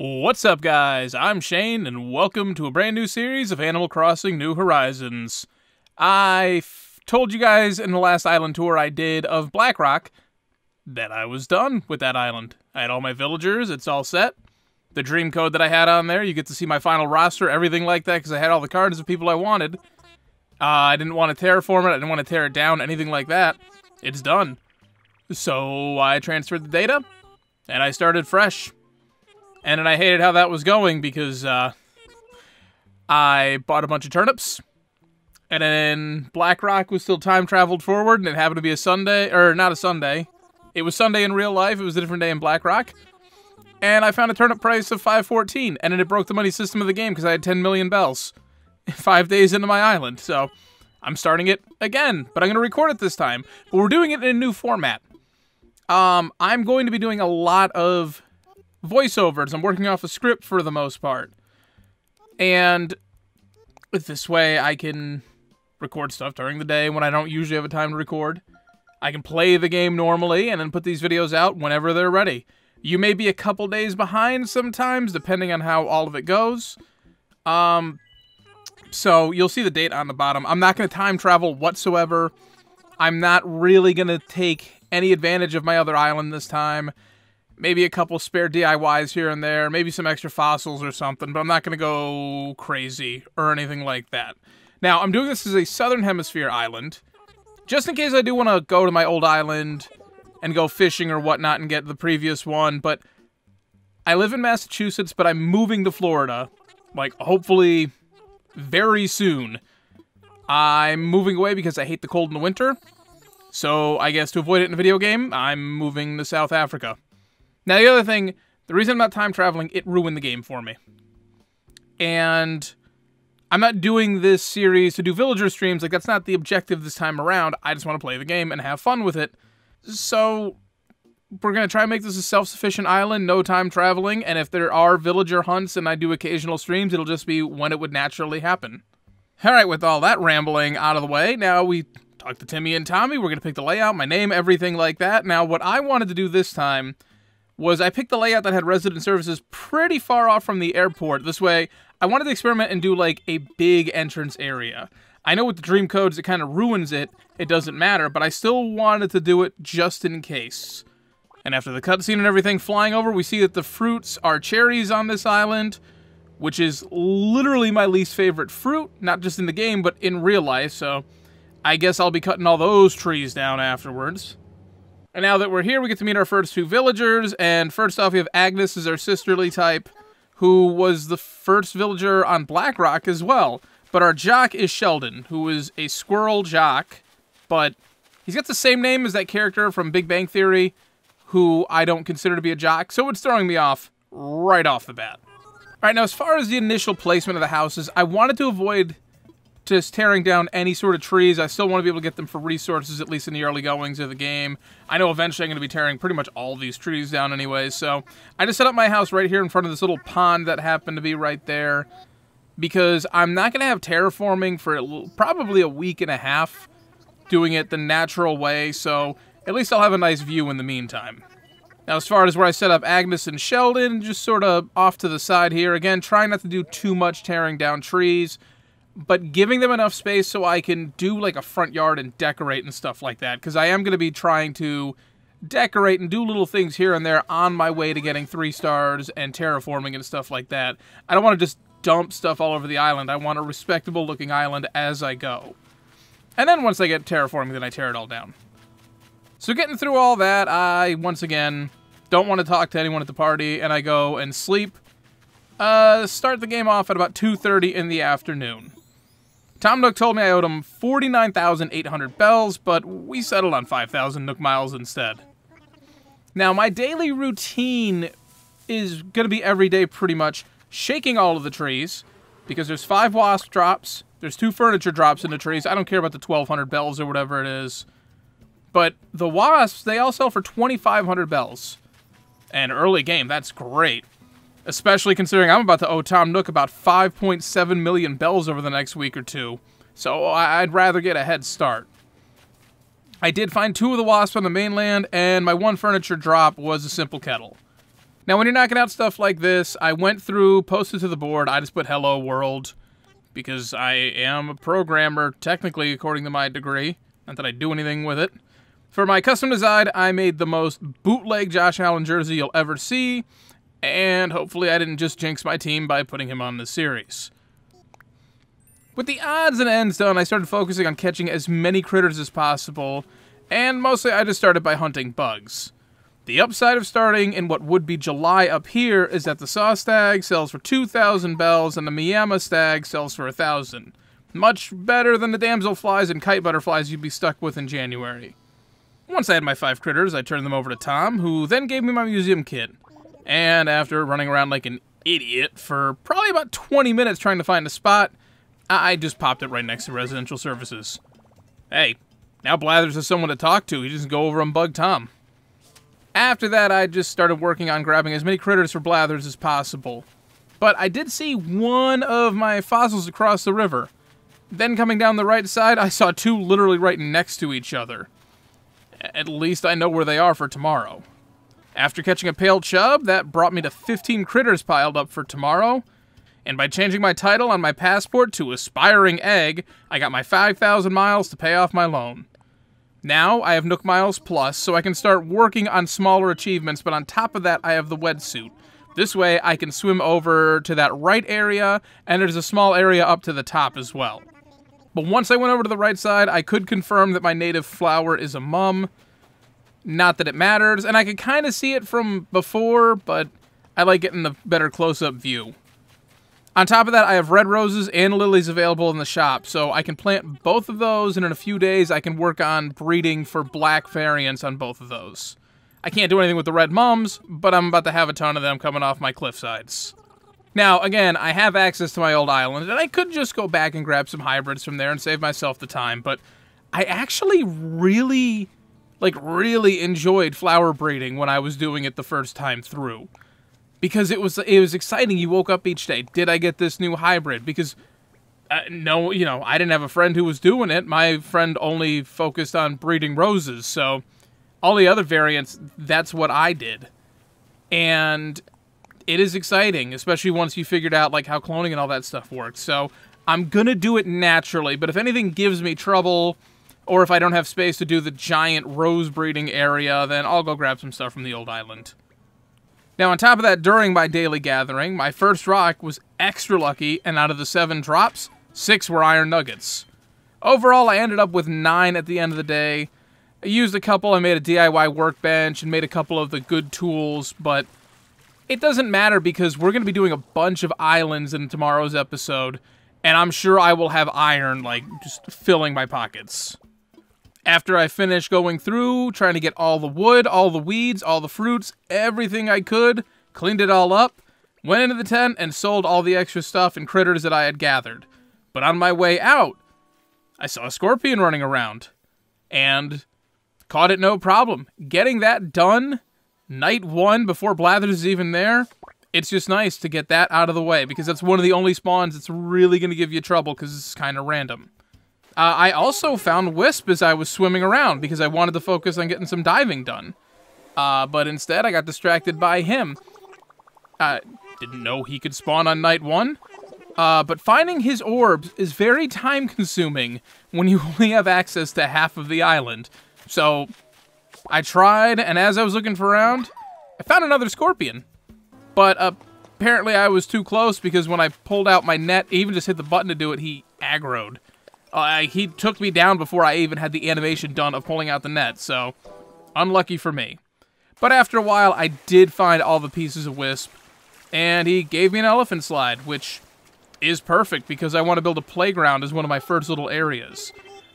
What's up, guys? I'm Shane, and welcome to a brand new series of Animal Crossing New Horizons. I told you guys in the last island tour I did of Blackrock that I was done with that island. I had all my villagers, it's all set. The dream code that I had on there, you get to see my final roster, everything like that, because I had all the cards of people I wanted. Uh, I didn't want to terraform it, I didn't want to tear it down, anything like that. It's done. So I transferred the data, and I started fresh. And then I hated how that was going because uh, I bought a bunch of turnips. And then Blackrock was still time traveled forward, and it happened to be a Sunday, or not a Sunday. It was Sunday in real life. It was a different day in Blackrock. And I found a turnip price of 514, and then it broke the money system of the game because I had 10 million bells five days into my island. So I'm starting it again, but I'm going to record it this time. But we're doing it in a new format. Um, I'm going to be doing a lot of voiceovers. I'm working off a script for the most part. And this way I can record stuff during the day when I don't usually have a time to record. I can play the game normally and then put these videos out whenever they're ready. You may be a couple days behind sometimes, depending on how all of it goes. Um, so you'll see the date on the bottom. I'm not going to time travel whatsoever. I'm not really going to take any advantage of my other island this time maybe a couple spare DIYs here and there, maybe some extra fossils or something, but I'm not going to go crazy or anything like that. Now, I'm doing this as a Southern Hemisphere island, just in case I do want to go to my old island and go fishing or whatnot and get the previous one, but I live in Massachusetts, but I'm moving to Florida, like, hopefully very soon. I'm moving away because I hate the cold in the winter, so I guess to avoid it in a video game, I'm moving to South Africa. Now, the other thing, the reason I'm not time traveling, it ruined the game for me. And I'm not doing this series to do villager streams. Like, that's not the objective this time around. I just want to play the game and have fun with it. So, we're going to try and make this a self-sufficient island, no time traveling, and if there are villager hunts and I do occasional streams, it'll just be when it would naturally happen. Alright, with all that rambling out of the way, now we talk to Timmy and Tommy, we're going to pick the layout, my name, everything like that. Now, what I wanted to do this time was I picked the layout that had resident services pretty far off from the airport. This way, I wanted to experiment and do like a big entrance area. I know with the dream codes it kind of ruins it, it doesn't matter, but I still wanted to do it just in case. And after the cutscene and everything flying over, we see that the fruits are cherries on this island, which is literally my least favorite fruit, not just in the game, but in real life, so I guess I'll be cutting all those trees down afterwards. And now that we're here, we get to meet our first two villagers. And first off, we have Agnes as our sisterly type, who was the first villager on Blackrock as well. But our jock is Sheldon, who is a squirrel jock. But he's got the same name as that character from Big Bang Theory, who I don't consider to be a jock. So it's throwing me off right off the bat. All right, now as far as the initial placement of the houses, I wanted to avoid just tearing down any sort of trees. I still want to be able to get them for resources, at least in the early goings of the game. I know eventually I'm going to be tearing pretty much all these trees down anyway, so I just set up my house right here in front of this little pond that happened to be right there because I'm not going to have terraforming for probably a week and a half doing it the natural way, so at least I'll have a nice view in the meantime. Now, as far as where I set up Agnes and Sheldon, just sort of off to the side here. Again, trying not to do too much tearing down trees but giving them enough space so I can do like a front yard and decorate and stuff like that. Because I am going to be trying to decorate and do little things here and there on my way to getting three stars and terraforming and stuff like that. I don't want to just dump stuff all over the island. I want a respectable looking island as I go. And then once I get terraforming, then I tear it all down. So getting through all that, I, once again, don't want to talk to anyone at the party, and I go and sleep. Uh, start the game off at about 2.30 in the afternoon. Tom Nook told me I owed him 49,800 bells, but we settled on 5,000 Nook miles instead. Now, my daily routine is going to be every day pretty much shaking all of the trees, because there's five wasp drops, there's two furniture drops in the trees. I don't care about the 1,200 bells or whatever it is. But the wasps, they all sell for 2,500 bells. And early game, that's great especially considering I'm about to owe Tom Nook about 5.7 million bells over the next week or two, so I'd rather get a head start. I did find two of the wasps on the mainland, and my one furniture drop was a simple kettle. Now, when you're knocking out stuff like this, I went through, posted to the board, I just put hello world because I am a programmer, technically, according to my degree. Not that I do anything with it. For my custom design, I made the most bootleg Josh Allen jersey you'll ever see, and hopefully I didn't just jinx my team by putting him on the series. With the odds and ends done, I started focusing on catching as many critters as possible, and mostly I just started by hunting bugs. The upside of starting in what would be July up here is that the saw stag sells for 2,000 bells and the miyama stag sells for 1,000. Much better than the damselflies and kite butterflies you'd be stuck with in January. Once I had my five critters, I turned them over to Tom, who then gave me my museum kit. And after running around like an idiot for probably about 20 minutes trying to find a spot, I just popped it right next to residential services. Hey, now Blathers has someone to talk to. He doesn't go over and bug Tom. After that, I just started working on grabbing as many critters for Blathers as possible. But I did see one of my fossils across the river. Then coming down the right side, I saw two literally right next to each other. At least I know where they are for tomorrow. After catching a pale chub, that brought me to 15 critters piled up for tomorrow. And by changing my title on my passport to Aspiring Egg, I got my 5,000 miles to pay off my loan. Now I have Nook Miles Plus, so I can start working on smaller achievements, but on top of that, I have the wetsuit. This way, I can swim over to that right area, and there's a small area up to the top as well. But once I went over to the right side, I could confirm that my native flower is a mum. Not that it matters, and I could kind of see it from before, but I like getting the better close-up view. On top of that, I have red roses and lilies available in the shop, so I can plant both of those, and in a few days I can work on breeding for black variants on both of those. I can't do anything with the red mums, but I'm about to have a ton of them coming off my cliff sides. Now, again, I have access to my old island, and I could just go back and grab some hybrids from there and save myself the time, but I actually really, like, really enjoyed flower breeding when I was doing it the first time through because it was it was exciting. You woke up each day. Did I get this new hybrid? Because uh, no, you know, I didn't have a friend who was doing it. My friend only focused on breeding roses, so all the other variants, that's what I did. And it is exciting, especially once you figured out like how cloning and all that stuff works. So I'm gonna do it naturally, but if anything gives me trouble, or if I don't have space to do the giant rose breeding area, then I'll go grab some stuff from the old island. Now, on top of that, during my daily gathering, my first rock was extra lucky, and out of the seven drops, six were iron nuggets. Overall, I ended up with nine at the end of the day. I used a couple, I made a DIY workbench, and made a couple of the good tools, but it doesn't matter because we're going to be doing a bunch of islands in tomorrow's episode, and I'm sure I will have iron, like, just filling my pockets. After I finished going through, trying to get all the wood, all the weeds, all the fruits, everything I could, cleaned it all up, went into the tent, and sold all the extra stuff and critters that I had gathered. But on my way out, I saw a scorpion running around. And caught it no problem. Getting that done night one before Blathers is even there, it's just nice to get that out of the way because that's one of the only spawns that's really going to give you trouble because it's kind of random. Uh, I also found Wisp as I was swimming around because I wanted to focus on getting some diving done. Uh, but instead, I got distracted by him. I didn't know he could spawn on night one. Uh, but finding his orbs is very time consuming when you only have access to half of the island. So I tried, and as I was looking for around, I found another scorpion. But apparently I was too close because when I pulled out my net, even just hit the button to do it, he aggroed. Uh, he took me down before I even had the animation done of pulling out the net, so unlucky for me. But after a while, I did find all the pieces of Wisp, and he gave me an elephant slide, which is perfect because I want to build a playground as one of my first little areas.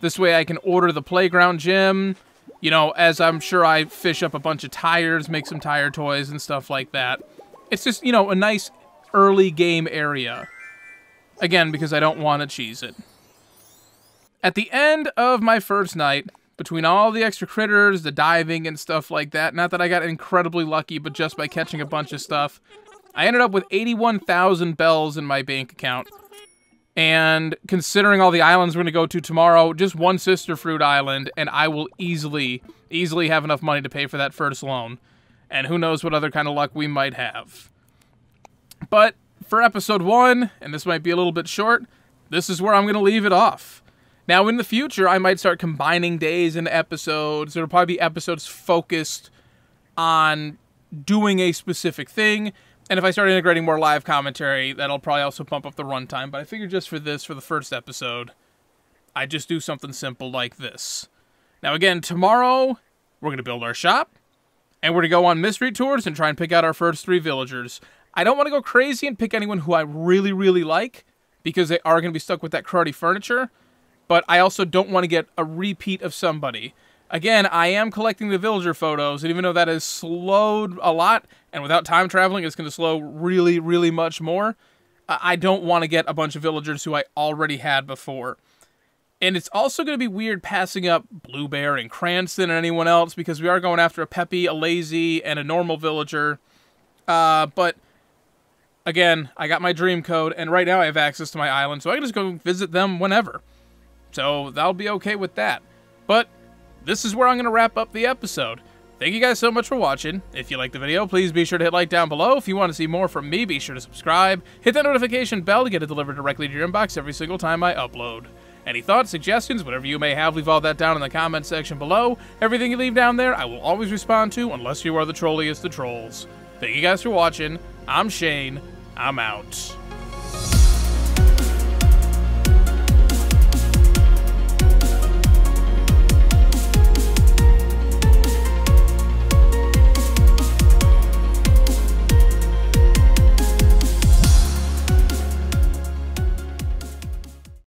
This way I can order the playground gym, you know, as I'm sure I fish up a bunch of tires, make some tire toys and stuff like that. It's just, you know, a nice early game area. Again, because I don't want to cheese it. At the end of my first night, between all the extra critters, the diving and stuff like that, not that I got incredibly lucky, but just by catching a bunch of stuff, I ended up with 81,000 bells in my bank account. And considering all the islands we're going to go to tomorrow, just one Sister Fruit Island, and I will easily, easily have enough money to pay for that first loan. and who knows what other kind of luck we might have. But for episode one, and this might be a little bit short, this is where I'm going to leave it off. Now, in the future, I might start combining days into episodes. There'll probably be episodes focused on doing a specific thing. And if I start integrating more live commentary, that'll probably also bump up the runtime. But I figured just for this, for the first episode, I just do something simple like this. Now, again, tomorrow we're going to build our shop, and we're going to go on mystery tours and try and pick out our first three villagers. I don't want to go crazy and pick anyone who I really, really like because they are going to be stuck with that cruddy furniture, but I also don't want to get a repeat of somebody. Again, I am collecting the villager photos, and even though that has slowed a lot, and without time traveling, it's going to slow really, really much more, I don't want to get a bunch of villagers who I already had before. And it's also going to be weird passing up Bluebear and Cranston and anyone else because we are going after a Peppy, a Lazy, and a normal villager. Uh, but again, I got my dream code, and right now I have access to my island, so I can just go visit them whenever. So that'll be okay with that. But this is where I'm going to wrap up the episode. Thank you guys so much for watching. If you liked the video, please be sure to hit like down below. If you want to see more from me, be sure to subscribe. Hit that notification bell to get it delivered directly to your inbox every single time I upload. Any thoughts, suggestions, whatever you may have, leave all that down in the comment section below. Everything you leave down there, I will always respond to, unless you are the trolliest of trolls. Thank you guys for watching. I'm Shane. I'm out.